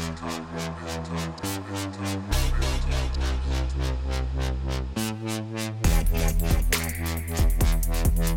Thank you.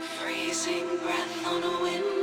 Freezing breath on a wind.